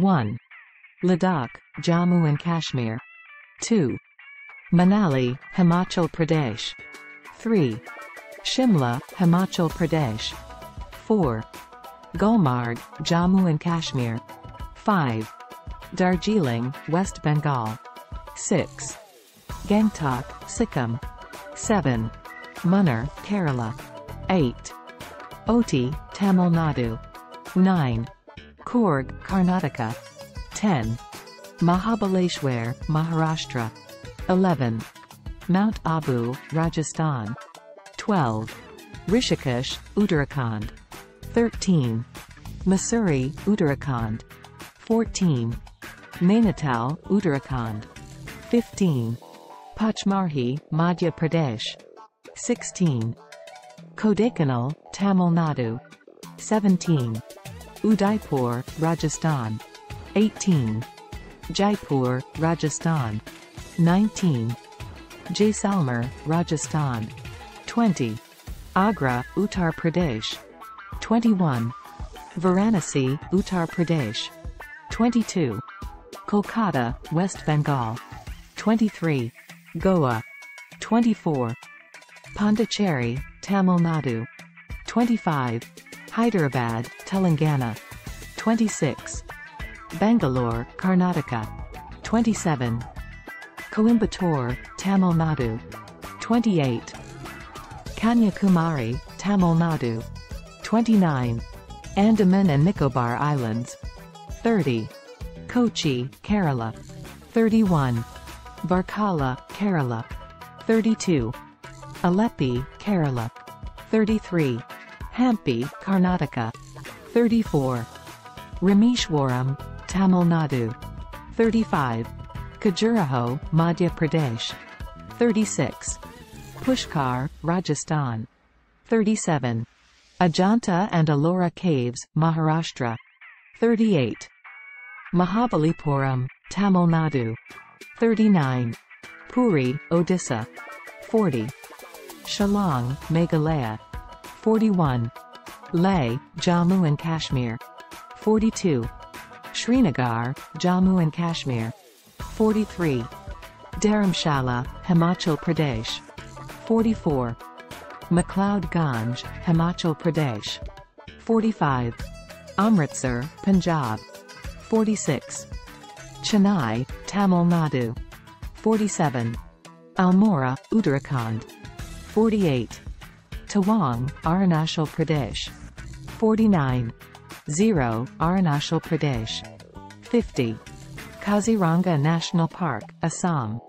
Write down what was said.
1. Ladakh, Jammu and Kashmir. 2. Manali, Himachal Pradesh. 3. Shimla, Himachal Pradesh. 4. Gulmarg, Jammu and Kashmir. 5. Darjeeling, West Bengal. 6. Gangtok, Sikkim. 7. Munnar, Kerala. 8. Ooty, Tamil Nadu. 9. Coorg, Karnataka. 10. Mahabaleshwar, Maharashtra. 11. Mount Abu, Rajasthan. 12. Rishikesh, Uttarakhand. 13. Mussoorie, Uttarakhand. 14. Nainital, Uttarakhand. 15. Pachmarhi, Madhya Pradesh. 16. Kodaikanal, Tamil Nadu. 17. Udaipur, Rajasthan. 18. Jaipur, Rajasthan. 19. Jaisalmer, Rajasthan. 20. Agra, Uttar Pradesh. 21. Varanasi, Uttar Pradesh. 22. Kolkata, West Bengal. 23. Goa. 24. Pondicherry, Tamil Nadu. 25. Hyderabad, Telangana. 26. Bangalore, Karnataka. 27. Coimbatore, Tamil Nadu. 28. Kanyakumari, Tamil Nadu. 29. Andaman and Nicobar Islands. 30. Kochi, Kerala. 31. Varkala, Kerala. 32. Alleppey, Kerala. 33. Hampi, Karnataka. 34. Rameshwaram, Tamil Nadu. 35. Khajuraho, Madhya Pradesh. 36. Pushkar, Rajasthan. 37. Ajanta and Ellora Caves, Maharashtra. 38. Mahabalipuram, Tamil Nadu. 39. Puri, Odisha. 40. Shillong, Meghalaya. 41. Leh, Jammu and Kashmir. 42. Srinagar, Jammu and Kashmir. 43. Dharamshala, Himachal Pradesh. 44. McLeod Ganj, Himachal Pradesh. 45. Amritsar, Punjab. 46. Chennai, Tamil Nadu. 47. Almora, Uttarakhand. 48. Tawang, Arunachal Pradesh. 49. Ziro, Arunachal Pradesh. 50. Kaziranga National Park, Assam.